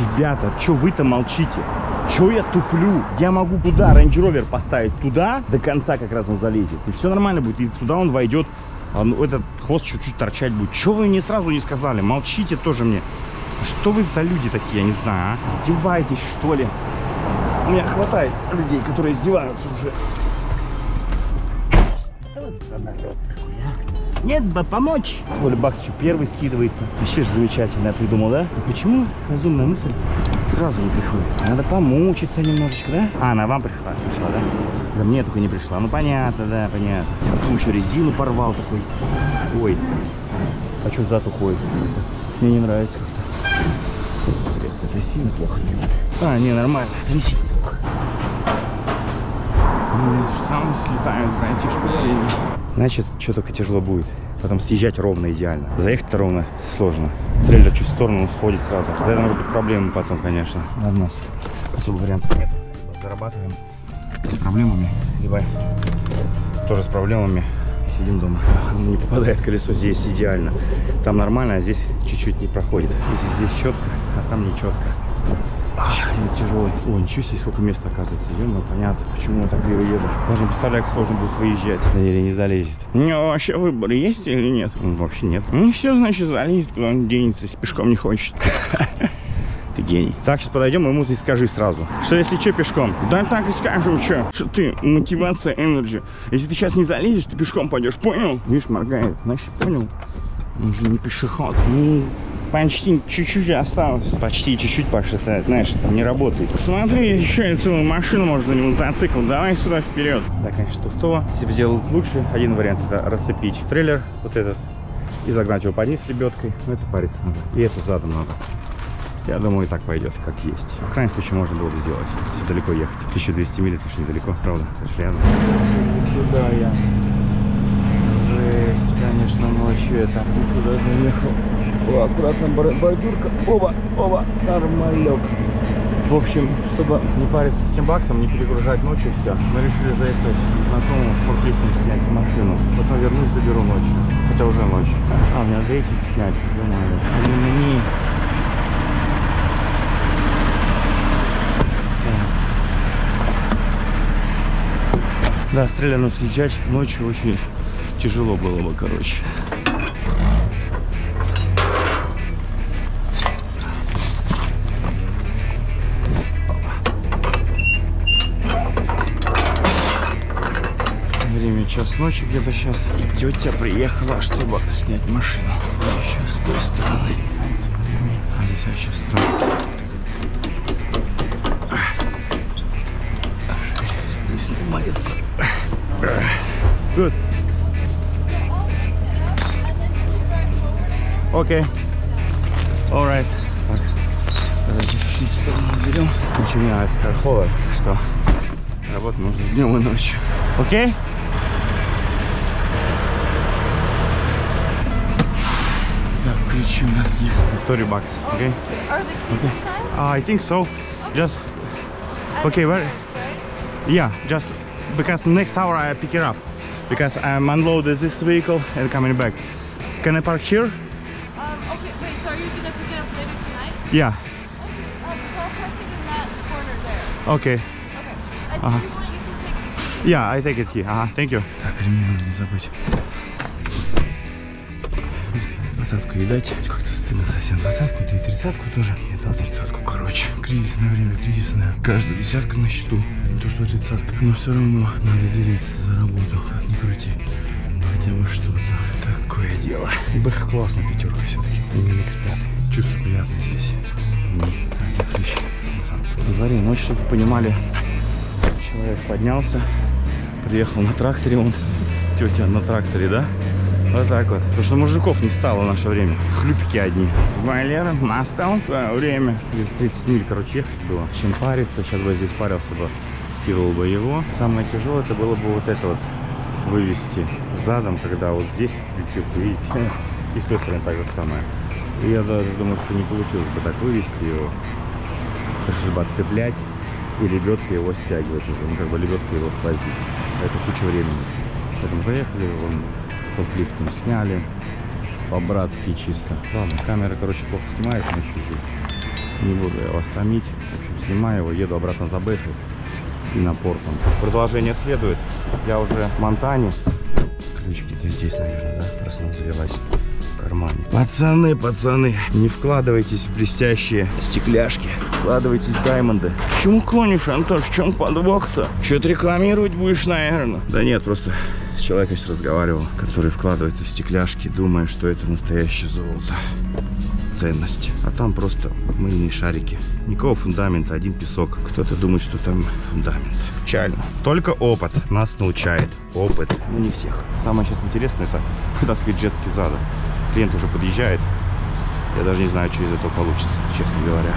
Ребята, что вы-то молчите? Чего я туплю? Я могу туда Range Rover поставить туда, до конца как раз он залезет. И все нормально будет. И сюда он войдет. А ну, этот хвост чуть-чуть торчать будет. Чего вы мне сразу не сказали? Молчите тоже мне. Что вы за люди такие, я не знаю, а? Издеваетесь, что ли? У меня хватает людей, которые издеваются уже. Нет бы помочь. Оля еще первый скидывается. Вообще же замечательно, придумал, да? И почему разумная мысль сразу не приходит? Надо помучиться немножечко, да? А, она вам пришла, пришла, да? Да мне только не пришла. Ну понятно, да, понятно. Потом еще резину порвал такой. Ой. А что зад уходит? Мне не нравится как-то. Интересно, это сильно плохо? А, не, нормально. Не сильно плохо. Штамм слетают, братишка. Значит, что только тяжело будет. Потом съезжать ровно идеально. Заехать ровно сложно. Трейлер чуть в сторону сходит сразу. Да, это может быть проблемы потом, конечно. Нас особо вариантов нет. Либо зарабатываем с проблемами, либо тоже с проблемами сидим дома. Не попадает колесо здесь идеально. Там нормально, а здесь чуть-чуть не проходит. Здесь четко, а там не четко. Тяжелый. О, ничего себе, сколько места оказывается. Ё понятно, почему я так криво еду. Даже не представляю, как сложно будет выезжать. Или не залезет. У него вообще выбор есть или нет? Ну, вообще нет. Ну все, значит, залезет, куда он денется, если пешком не хочет. Ты гений. Так, сейчас подойдем, ему ты скажи сразу. Что если что пешком? Да так и скажем, что. Что ты, мотивация, энерджи. Если ты сейчас не залезешь, ты пешком пойдешь, понял? Видишь, моргает. Значит, понял. Он же не пешеход. Ну, почти чуть-чуть осталось. Почти чуть-чуть пошатает, знаешь, не работает. Смотри, еще и целую машину можно, не мотоцикл. Давай сюда вперед. Да, конечно, туфтово. Если бы сделал лучше, один вариант это расцепить трейлер, вот этот, и загнать его под низ лебедкой. Но это париться надо. И это задом надо. Я думаю, и так пойдет, как есть. В крайнем случае можно было бы сделать. Все далеко ехать. 1200 миль, это же недалеко, правда? Это же рядом. Туда я. Жесть, конечно, ночью это. Ты туда заехал. О, аккуратно бордюрка. Оба, оба, нормалек. В общем, чтобы не париться с этим баксом, не перегружать ночью все, мы решили заехать знакомому форклифтом снять машину. Потом вернусь, заберу ночью. Хотя уже ночь. А, мне надо эти снять, ё-моё. Алюминий. Да, стрелянно съезжать ночью очень тяжело было бы, короче. Час ночи где-то сейчас. И тетя приехала, чтобы снять машину. Еще с той стороны. А здесь вообще странно. Не снимается. Good. Окей. Okay. Alright. Так. Давайте сторону берем. Очень нравится, как холод, что работать нужно днем и ночью. Окей? Okay? Так, ключи у нас есть. 30 bucks. Okay? Are the keys Okay. inside? Uh, I think so. Just Okay, where- Yeah, just because next hour I pick it up. Because I'm unloaded this vehicle and coming back. Can I park here? Um, okay, wait, so are you gonna pick it up later tonight? Yeah. Okay, um, so I'll park it in that corner there. Okay. Okay. And Uh-huh. if you want, you can take Yeah, I take it key. Ага, thank you. Так, ремень надо не забыть. Двадцатку дать. Как-то стыдно совсем. Двадцатку, да и тридцатку тоже. Я дал тридцатку, короче. Кризисное время, кризисное. Каждая десятка на счету. Не то, что тридцатка. Но все равно надо делиться. Заработал, как ни крути. Хотя бы что-то. Такое дело. И бэха классная пятерка все-таки. Именно X5. Чувство приятное здесь. Ключи. На дворе ночь, чтобы вы понимали. Человек поднялся, приехал на тракторе, он тетя на тракторе, да? Вот так вот. Потому что мужиков не стало в наше время. Хлюпики одни. Валера, настало твое время. Здесь 30 миль, короче, ехать было. Чем париться, сейчас бы здесь парился бы, стирал бы его. Самое тяжелое это было бы вот это вот вывести задом, когда вот здесь видите? И с той стороны так же самое. И я даже думаю, что не получилось бы так вывести его. Пришлось бы отцеплять и лебедкой его стягивать уже, ну как бы лебедкой его свозить. Это куча времени. Поэтому заехали, вон форклифтом сняли, по-братски чисто. Ладно, камера, короче, плохо снимается ночью здесь. Не буду я вас томить. В общем, снимаю его, еду обратно за Бэхой и на портом. Продолжение следует. Я уже в Монтане. Ключ где-то здесь, наверное, да? Раз она завелась в кармане. Пацаны, пацаны, не вкладывайтесь в блестящие стекляшки. Вкладывайтесь в даймонды. Чему клонишь, Антош? В чем подвох-то? Что-то рекламировать будешь, наверное? Да нет, просто с человеком сейчас разговаривал, который вкладывается в стекляшки, думая, что это настоящее золото ценность. А там просто мыльные шарики. Никакого фундамента, один песок. Кто-то думает, что там фундамент. Печально. Только опыт нас научает. Опыт. Ну, не всех. Самое сейчас интересное, это вытаскивать джетский зада. Клиент уже подъезжает. Я даже не знаю, что из этого получится, честно говоря.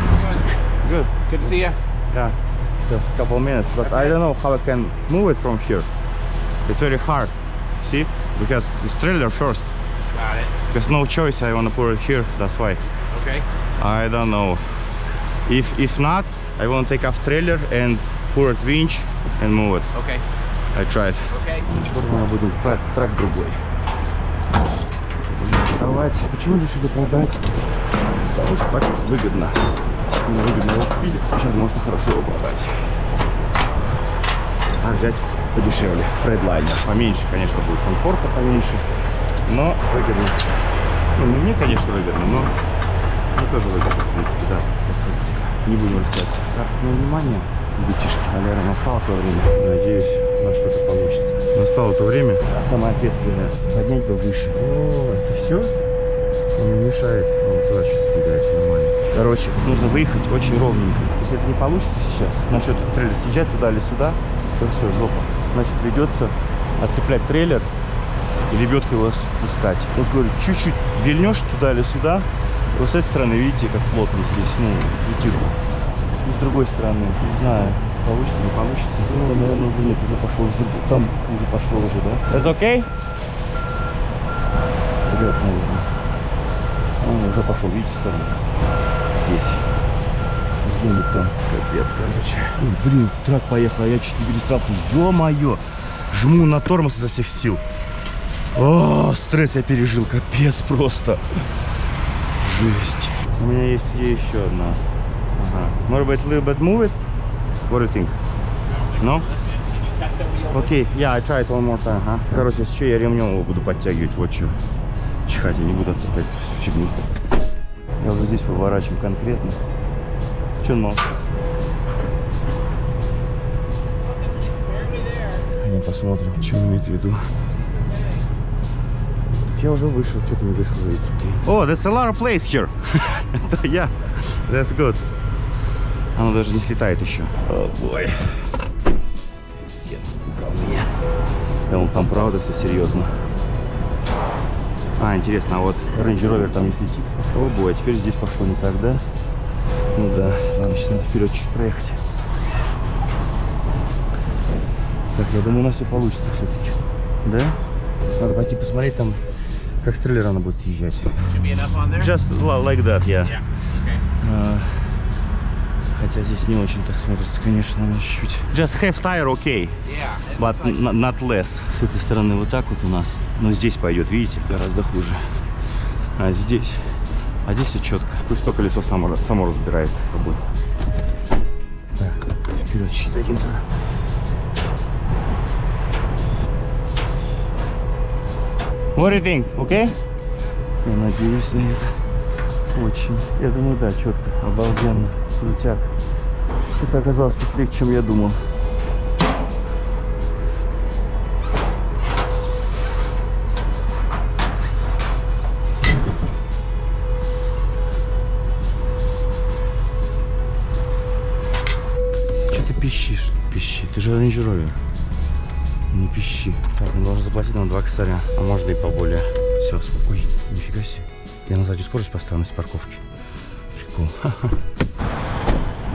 Good. Good to see you. Yeah. Just a couple minutes. But I don't know how I can move it from here. It's very hard. See? Because it's trailer first. Got it. Because no choice, I want to put it here. That's why. Okay. I don't know. If if not, I want to take off trailer and pour it winch and move it. Okay. I tried. Okay. Мы будем трак, трак другой. Продавать. Почему решили продать? Потому что так выгодно. Выгодно его купили. Сейчас можно хорошо его продать. А взять подешевле. Фредлайнер. Поменьше, конечно, будет комфорта поменьше. Но выгодно. Ну, не мне, конечно, выгодно, но мне тоже выгодно, в принципе, да. Не будем рассказать. Так, ну, внимание, детишки. Наверное, настало то время. Надеюсь, у нас что-то получится. Настало то время. А самое ответственное. Поднять бы выше. О, это все? Он не мешает. Он туда сдвигается нормально. Короче, нужно выехать очень ровненько. Если это не получится сейчас, насчет трейлер съезжать туда или сюда, то все, жопа. Значит, придется отцеплять трейлер и лебедкой его спускать. Вот говорю, чуть-чуть вильнешь туда или сюда, вот с этой стороны, видите, как плотно здесь, ну, летит. И с другой стороны, не знаю, получится, не получится. Ну, наверное, уже нет, уже с другой- там уже пошел уже, да? Это окей? Вперед, наверное. А, уже пошел, видите, сторону. Здесь. Где-нибудь там. Капец, короче. Ой, блин, трак поехал, а я чуть не перестрался. Ё-моё! Жму на тормоз изо всех сил. О, стресс я пережил, капец просто. Жесть. У меня есть еще одна. Ага. Может быть, little bit move it? What do you think? No? Окей, я yeah, I try it one more time, huh? Короче, что я ремнем его буду подтягивать, вот что. Чихать я не буду отцеплять фигню. Я уже здесь выворачиваю конкретно. Че молчишь? Мы посмотрим, что имеет в виду. Я уже вышел, что ты мне говоришь уже okay. О, there's a lot of place here. Это я. That's good. Оно даже не слетает еще. О, бой. Дед напугал меня. Да он там правда все серьезно. А, интересно, а вот Range Rover там не слетит. О, бой, а теперь здесь пошло не так, да? Ну да, ладно, сейчас надо вперед чуть проехать. Так, я думаю, у нас все получится все-таки. Да? Надо пойти посмотреть там, как с трейлера она будет съезжать. Just li- like that, yeah. Yeah. Okay. А, хотя здесь не очень так смотрится, конечно, но чуть-чуть. Just have tire okay, Yeah. but not less. С этой стороны вот так вот у нас. Но здесь пойдет, видите, гораздо хуже. А здесь, а здесь все четко. Пусть то колесо само, само разбирается с собой. Так, вперед дадим туда. What do you think? Okay? Я надеюсь на это. Очень. Я думаю, да, четко. Обалденно. Крутяк. Это оказалось легче, чем я думал. Range Rover. Не пищи. Так, он должен заплатить нам 2 косаря, а можно и поболее. Все, ой, нифига себе. Я на заднюю скорость поставил с парковки. Прикол.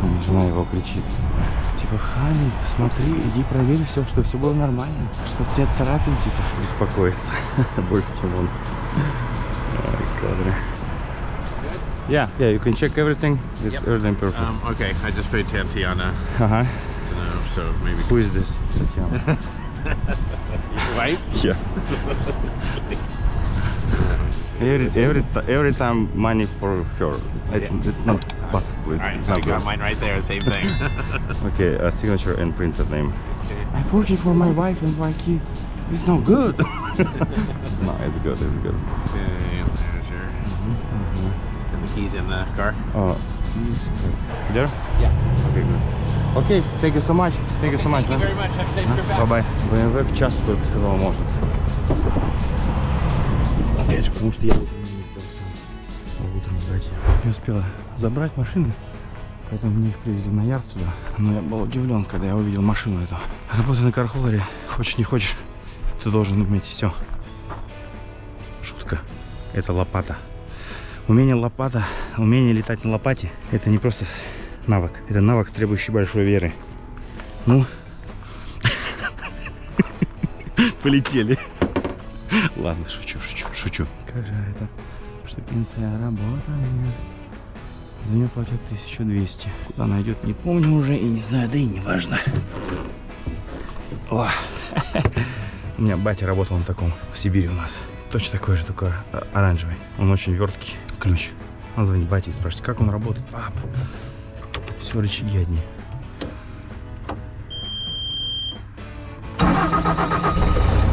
И Жена его кричит. Типа, Хани, смотри, иди проверь все, что все было нормально. Что у тебя царапин, типа, беспокоится. Больше, чем он. Ай, кадры. Yeah, yeah, you can check everything. It's Yep. everything perfect. Um, okay, I just paid ten Tiana, Ага. uh, so maybe. Who is this? Tatiana. wife? Yeah. every every every time money for her. It's, yeah. it's not possible. It's right, I got mine right there. Same thing. okay, a signature and printed name. Okay. I forged it for my wife and my kids. It's not good. no, it's good. It's good. Yeah, yeah sure. Mm -hmm. And the keys in the car. Oh, uh, keys. There? Yeah. Okay, good. Okay, thank you so much. Thank you so much. Thank you very much. Have a safe trip back. Бай-бай. BMW к часу только сказал может. Опять же, потому что я утром. А Утром, братья. Не успела забрать машины, поэтому мне их привезли на ярд сюда. Но я был удивлен, когда я увидел машину эту. Работа на кархоллере, хочешь не хочешь, ты должен уметь все. Шутка. Это лопата. Умение лопата, умение летать на лопате, это не просто навык. Это навык, требующий большой веры. Ну, полетели. Ладно, шучу, шучу, шучу. Как же это, что пенсия работает? За нее платят 1200. Куда она идет, не помню уже и не знаю, да и не важно. О, у меня батя работал на таком в Сибири у нас. Точно такой же, только оранжевый. Он очень верткий. Ключ. Он звонит бате и спрашивает, как он работает. Пап, все рычаги одни.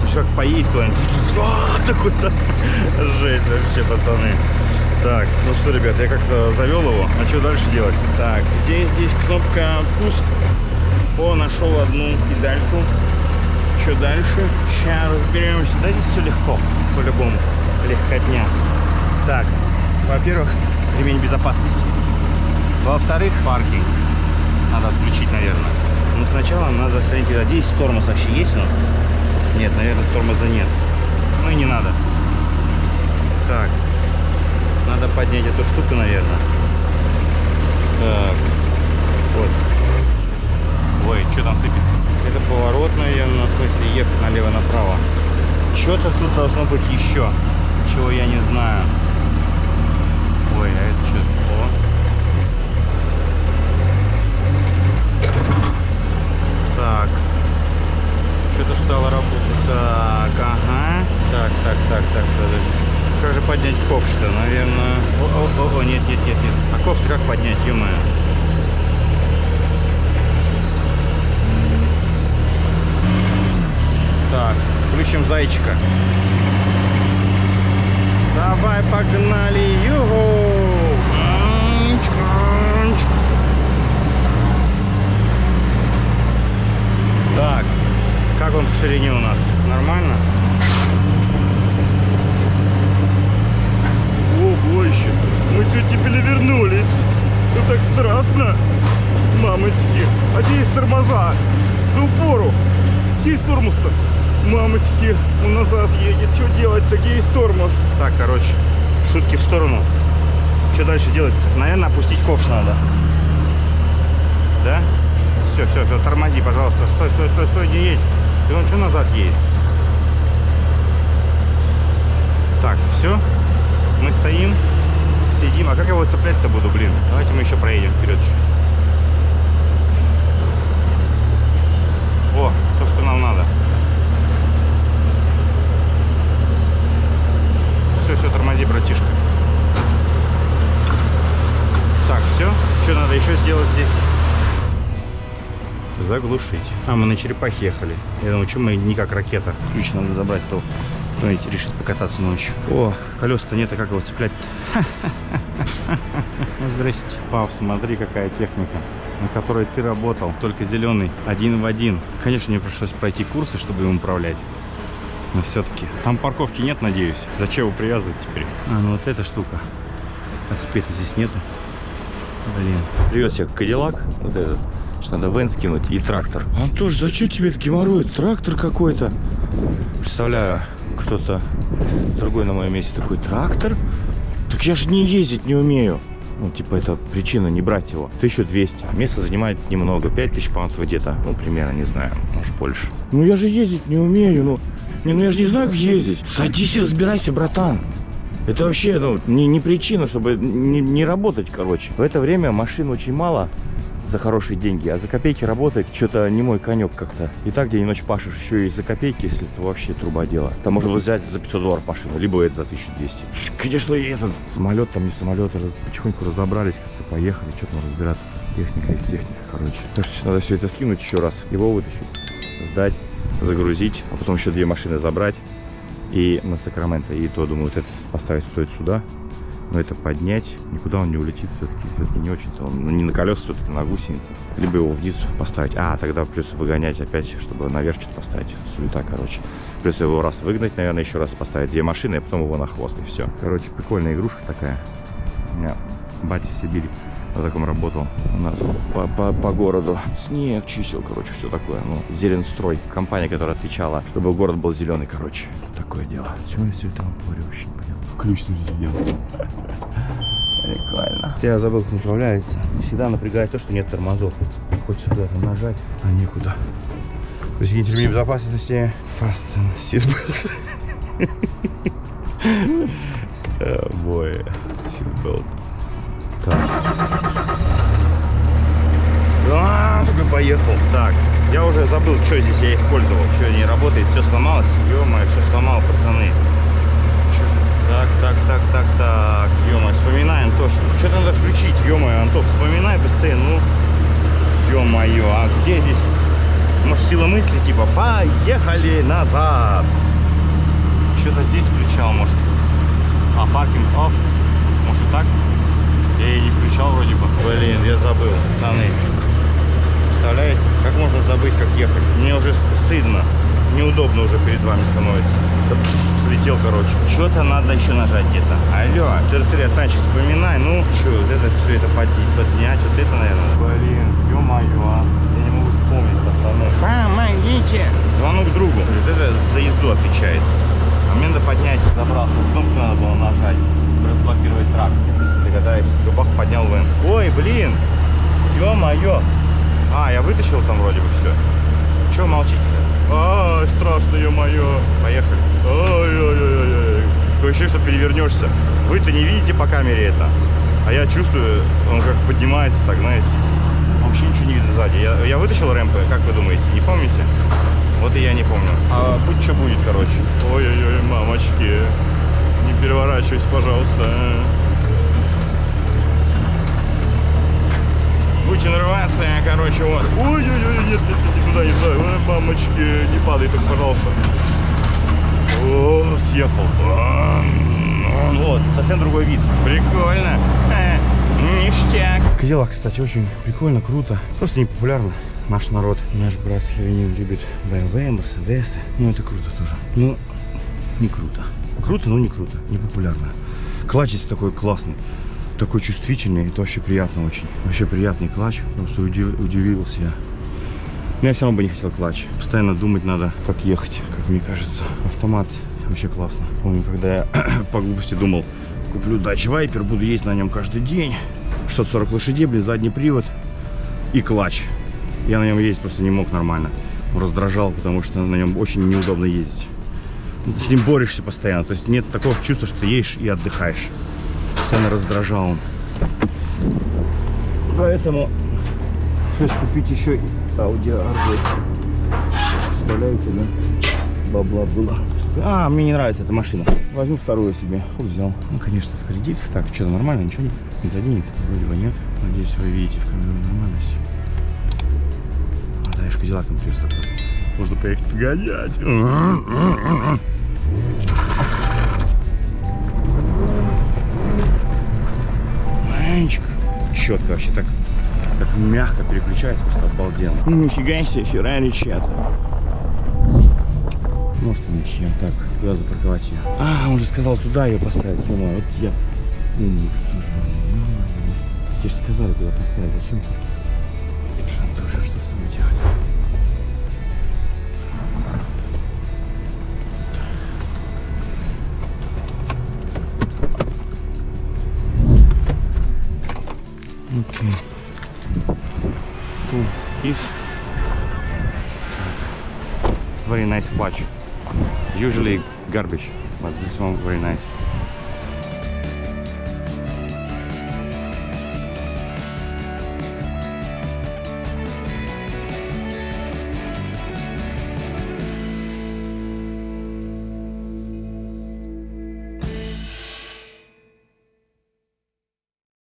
Еще как поедет кто-нибудь. А, такой-то. Жесть вообще, пацаны. Так, ну что, ребят, я как-то завел его. А что дальше делать? Так, где здесь кнопка пуск? О, нашел одну педальку. Что дальше? Сейчас разберемся. Да здесь все легко, по-любому. Легкотня. Так, во-первых, ремень безопасности. Во-вторых, паркинг. Надо отключить, наверное. Но сначала надо смотреть, а здесь тормоз вообще есть у нас? Нет, наверное, тормоза нет. Ну и не надо. Так. Надо поднять эту штуку, наверное. Так. Вот. Ой, что там сыпется? Это поворот, наверное, в смысле ехать налево-направо. Что-то тут должно быть еще, чего я не знаю. Ой, а это что? О. Так. Что-то стало работать. Так, ага. Так, так, так, так, подожди. Как же поднять ковш-то? Наверное... О, о, о, о, нет, нет, нет, нет. А ковш-то как поднять, ё Так, включим зайчика. Давай, погнали, югу! Так, как он по ширине у нас? Нормально? Ого, еще. Мы чуть не перевернулись. Ну так страшно. Мамочки. А где есть тормоза? За упору. Где есть тормоз-то? Мамочки, он назад едет. Что делать-то? Где есть тормоз? Так, короче, шутки в сторону. Что дальше делать? Наверное, опустить ковш надо. Да? Все, все, все, тормози, пожалуйста. Стой, стой, стой, стой, не едь. И он что назад едет? Так, все. Мы стоим, сидим. А как я его цеплять-то буду, блин? Давайте мы еще проедем вперед чуть. О, то, что нам надо. Все, все, тормози, братишка. Так, все. Что надо еще сделать здесь? Заглушить. А, мы на черепахе ехали. Я думаю, что мы не как ракета. Ключ надо забрать, то кто-нибудь решит покататься ночью. О, колес-то нет, а как его цеплять? Здрасте. Пап, смотри, какая техника, на которой ты работал. Только зеленый, один в один. Конечно, мне пришлось пройти курсы, чтобы им управлять. Но все-таки. Там парковки нет, надеюсь. Зачем его привязывать теперь? А, ну вот эта штука. А цепи-то здесь нету. Блин. Привез себе Кадиллак, вот этот, что надо вен скинуть, и трактор. Антош, зачем тебе этот геморрой? Трактор какой-то. Представляю, кто-то другой на моем месте такой, трактор? Так я же не ездить не умею. Ну, типа, это причина не брать его. 1200. Место занимает немного, 5000 паунтов где-то. Ну, примерно, не знаю, может больше. Ну я же ездить не умею, ну. Не, ну я же не знаю, как ездить. Садись и разбирайся, братан. Это вообще, ну, не, не причина, чтобы не, не работать, короче. В это время машин очень мало. За хорошие деньги, а за копейки работать что-то не мой конек как-то. И так день и ночь пашешь еще и за копейки, если это вообще труба дело. Там можно было взять за 500 долларов машину, либо это за 1200. Конечно, и этот самолет там не самолет, потихоньку разобрались, как-то поехали, что там разбираться. Техника из техника, короче. Так что надо все это скинуть еще раз, его вытащить, сдать, загрузить, а потом еще две машины забрать и на Сакраменто. И то, думаю, вот это поставить стоит сюда. Но это поднять, никуда он не улетит все-таки, все-таки не очень-то. Он ну, не на колеса, все-таки на гусеницы. Либо его вниз поставить. А, тогда придется выгонять опять, чтобы наверх что-то поставить. Суета, короче. Придется его раз выгнать, наверное, еще раз поставить две машины, а потом его на хвост, и все. Короче, прикольная игрушка такая. Меня батя в Сибири на таком работал у нас по, по, по городу. Снег чистил, короче, все такое. Ну, Зеленстрой, компания, которая отвечала, чтобы город был зеленый, короче. Такое дело. Почему я все это говорю, вообще непонятно. Ключ сидел. Прикольно. Я забыл, как управляется. Всегда напрягает то, что нет тормозов. Хочется куда-то нажать, а некуда. Присоедините ремни безопасности. Fasten seatbelt. Oh boy. Seatbelt. Так. А, такой поехал. Так, я уже забыл, что здесь я использовал, что не работает, все сломалось. Ё-моё, все сломал, пацаны. Так, так, так, так, так. Ё-моё, вспоминаем тоже. Что-то надо включить, ё-моё, вспоминай быстрее, ну. Ё-моё, а где здесь? Может, сила мысли, типа, поехали назад. Что-то здесь включал, может. А, паркинг off. Может, так? Я и не включал вроде бы. Блин, я забыл, пацаны. Представляете, как можно забыть, как ехать? Мне уже стыдно. Неудобно уже перед вами становится. Слетел, короче. Что-то надо еще нажать где-то. Алло, ты Танчик, вспоминай. Ну, что, вот это все это поднять, поднять. Вот это, наверное. Блин, ё-моё, а. Я не могу вспомнить, пацаны. Помогите! Звонок другу. Вот это за езду отвечает. А мне надо поднять. Забрался. Кнопку надо было нажать. Разблокировать трак. Ты гадаешь, бах, поднял вен. Ой, блин. Ё-моё. А, я вытащил там вроде бы все. Чего молчите-то? Ай, страшно, ё-моё. Поехали. Ой-ой-ой-ой. Такое ощущение, что перевернешься. Вы-то не видите по камере это. А я чувствую, он как поднимается, так, знаете. Вообще ничего не видно сзади. Я, я вытащил рэмпы, как вы думаете? Не помните? Вот и я не помню. А будь что будет, короче. Ой-ой-ой, мамочки. Не переворачивайся, пожалуйста. Будете нарываться, короче, вот. Ой-ой-ой, нет, нет, нет, никуда не туда. Ой, мамочки, не падай только, пожалуйста. О, съехал. Вот, совсем другой вид. Прикольно. Ништяк. Кадиллак, кстати, очень прикольно, круто. Просто не популярно. Наш народ, наш брат славянин любит BMW, Mercedes. Ну, это круто тоже. Ну, не круто. Круто, но не круто. Не популярно. Клатч здесь такой классный. Такой чувствительный. Это вообще приятно очень. Вообще приятный клатч. Просто удив- удивился я. Но я все равно бы не хотел клатч. Постоянно думать надо, как ехать, как мне кажется. Автомат вообще классно. Помню, когда я по глупости думал, куплю Dodge Viper, буду ездить на нем каждый день. 640 лошадей, блин, задний привод и клатч. Я на нем ездить просто не мог нормально. Раздражал, потому что на нем очень неудобно ездить. С ним борешься постоянно. То есть нет такого чувства, что ты едешь и отдыхаешь. Постоянно раздражал он. Поэтому Сейчас купить еще Audi R8. Представляете, да? Бабла было. А, мне не нравится эта машина. Возьму вторую себе. Хуй взял. Ну, конечно, в кредит. Так, что-то нормально, ничего не, не заденет? Вроде бы нет. Надеюсь, вы видите в камеру нормальность. А, да, я ж кадиллаком плюс такой. Можно поехать погонять. Манчик. Четко вообще так так мягко переключается, просто обалденно. Ну, нифига себе, Феррари чья-то. Может и ничья. Так, куда запарковать ее? А, он же сказал туда ее поставить. Думаю, вот я умник. Тебе же сказали, куда поставить. Зачем? Шантуша, garbage, but this one very nice.